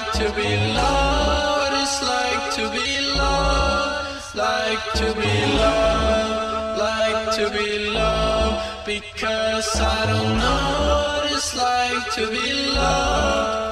Like to be loved. What it's like to be loved. Like to be loved. Like to be loved. Because I don't know what it's like to be loved.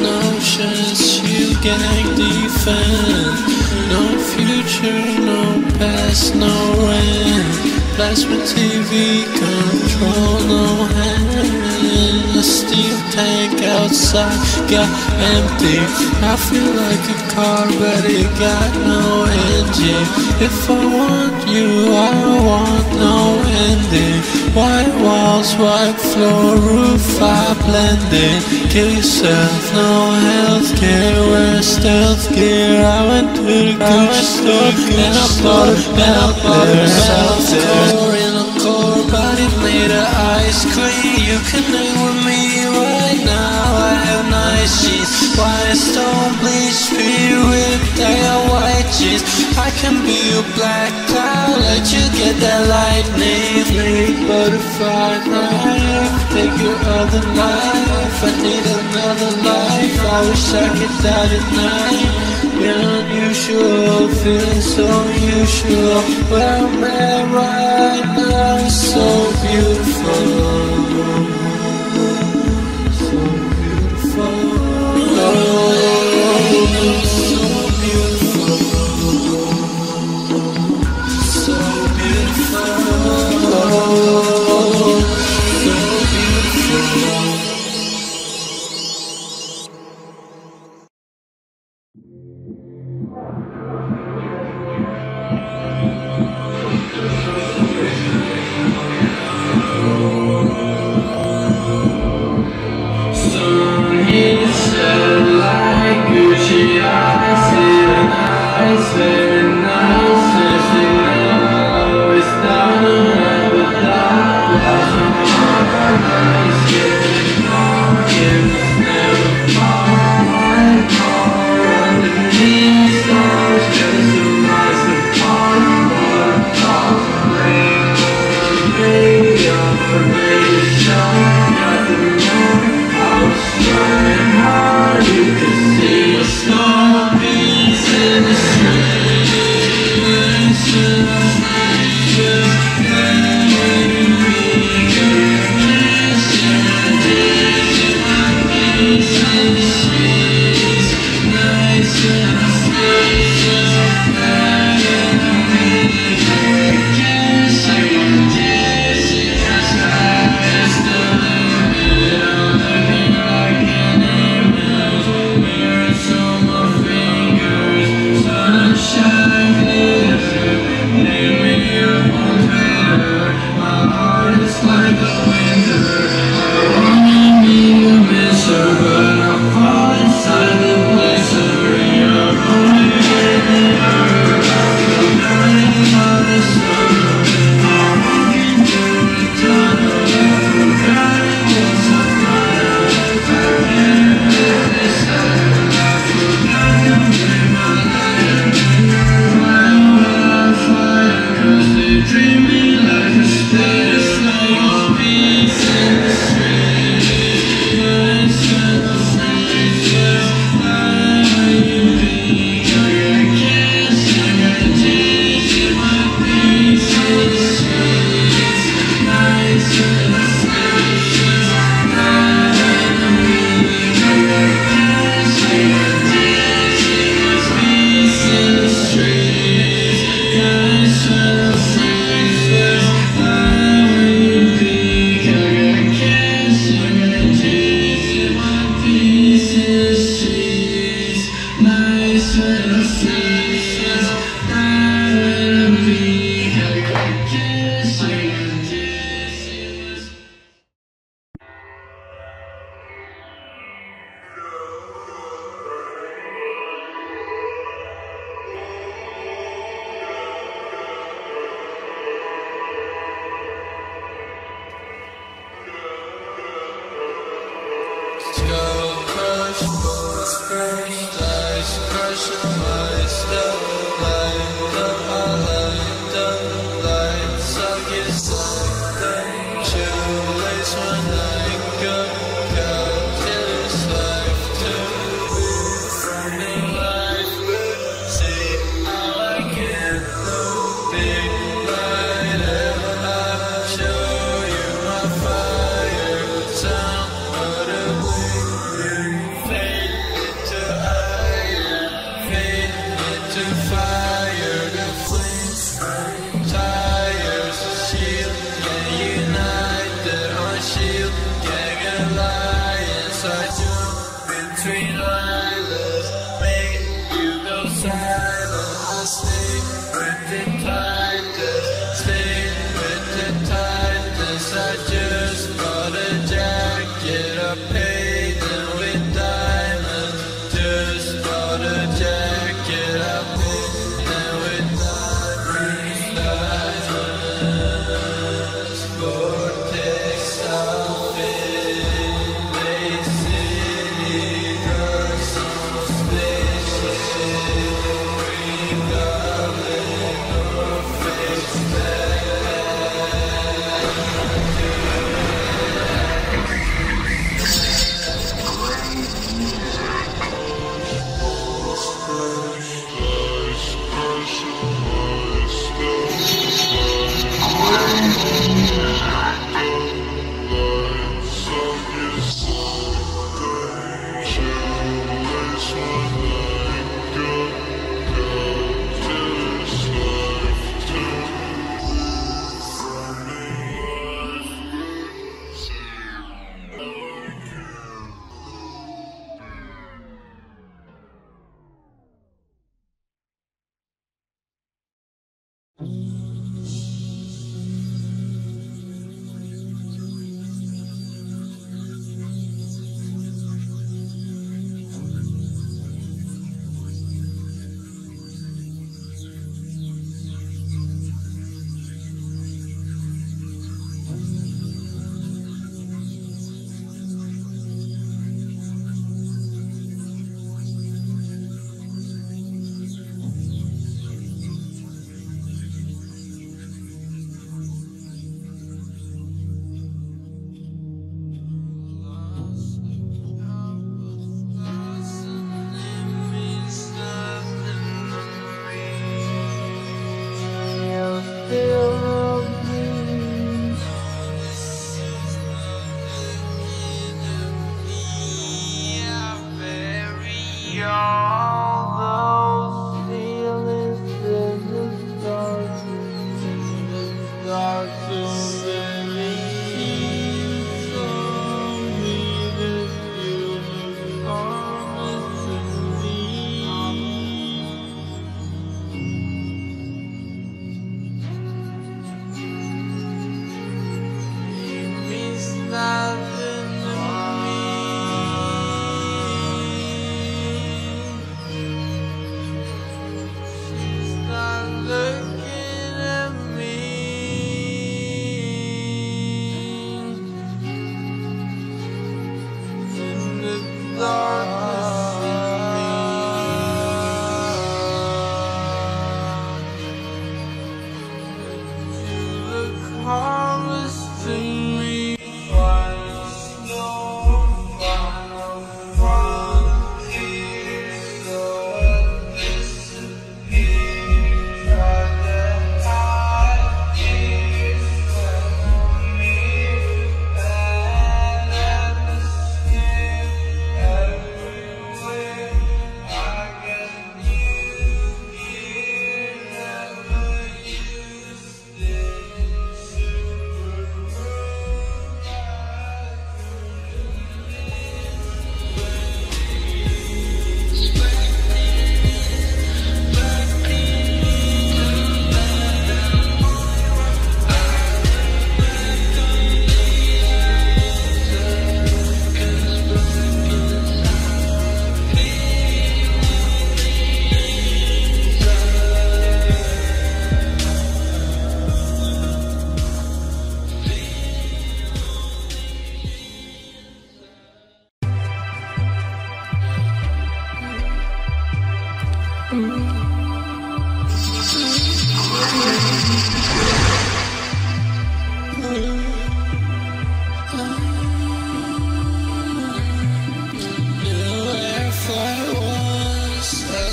No chance, you can't defend No future, no past, no rent. Plasma TV control, no hand. A steel tank outside got empty. I feel like a car, but it got no engine. If I want you, I want no ending. White walls, white floor, roof, I blend in. Kill yourself, no healthcare. Wear stealth gear. I went to the Gucci store and I bought a belt there. South core in a core body made of ice cream. You can hang with me right sheets, white stone bleach, ripped. I got white jeans. I can be your black cloud, let you get that lightning. Late butterfly knife, take your other life. I need another life. I wish I could die tonight. You're unusual, feeling so usual. Where I'm at right now so beautiful. Senhor. rising Birthday time.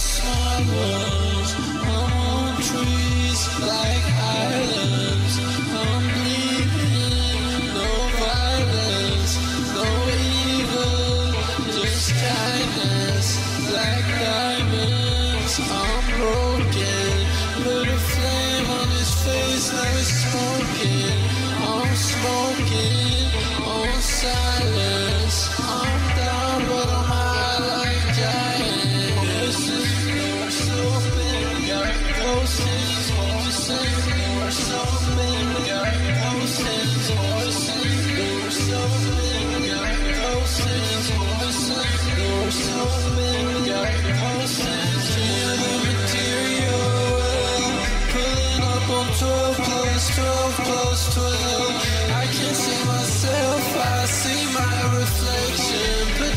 Yes, I was on trees like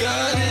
got it.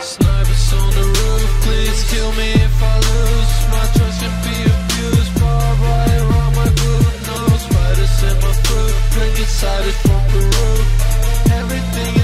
Snipers on the roof, please kill me if I lose. My trust should be abused. Far my spiders in my from the roof. Everything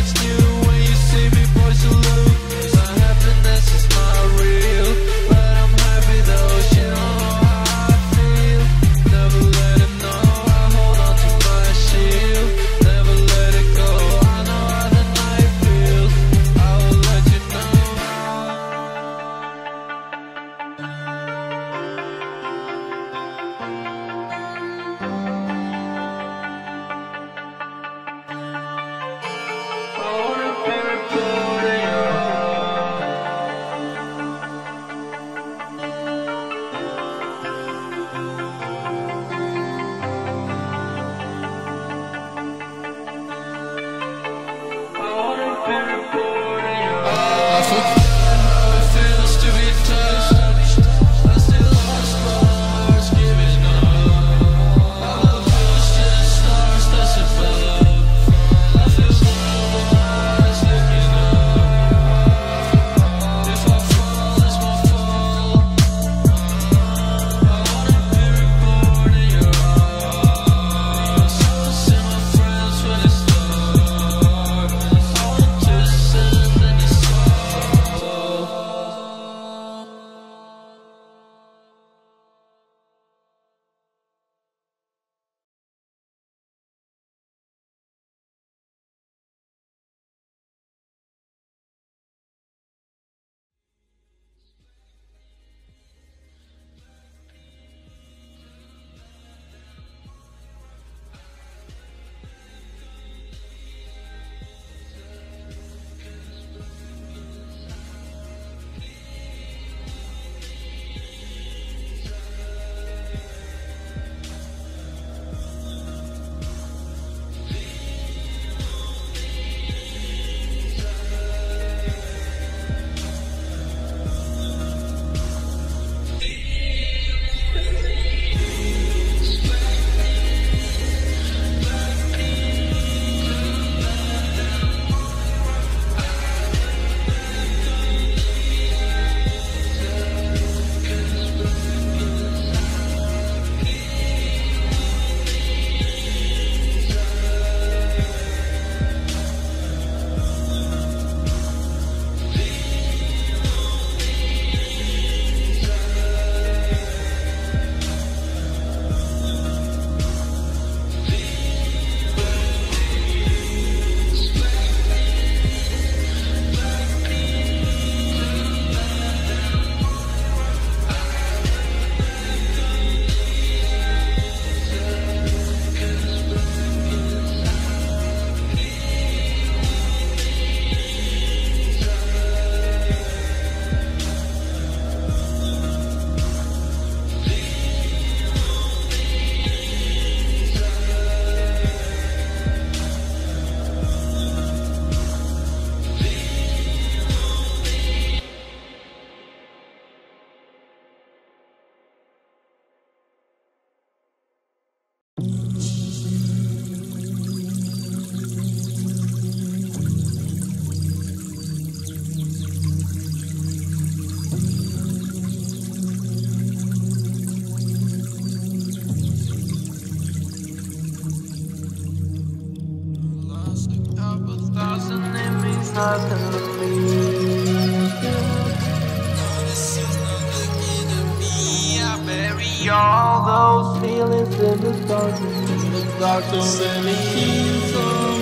darkness, in the darkness, in the darkness. So many keys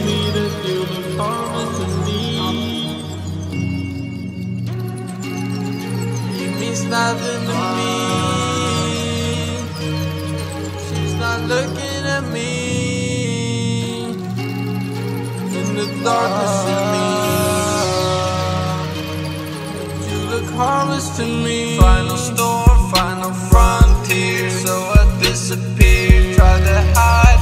me to feel the promise in me. He means nothing to me. She's not looking at me. In the darkness in me. You look harmless to me. Final storm. hard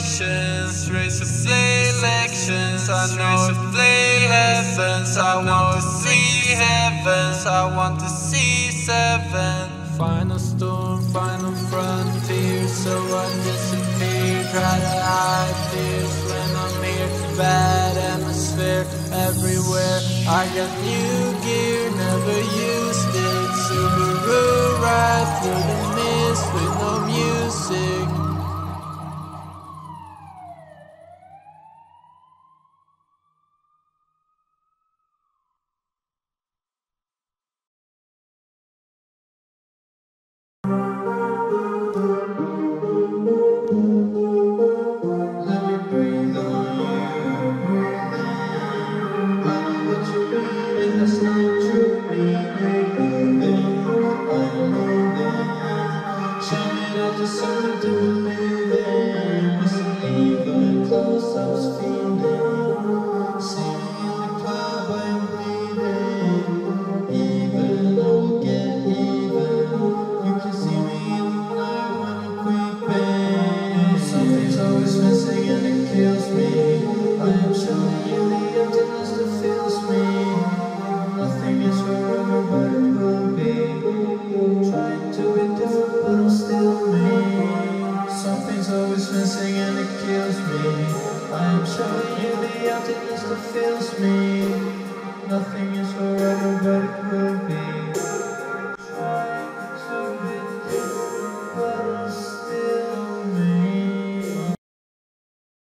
selections, race of selections. I know of three heavens, I want to see heavens, I want to see seven. Final storm, final frontier, so I disappear. Try to hide tears when I'm here. Bad atmosphere everywhere. I got new gear, never used it. Subaru ride through the mist with no music.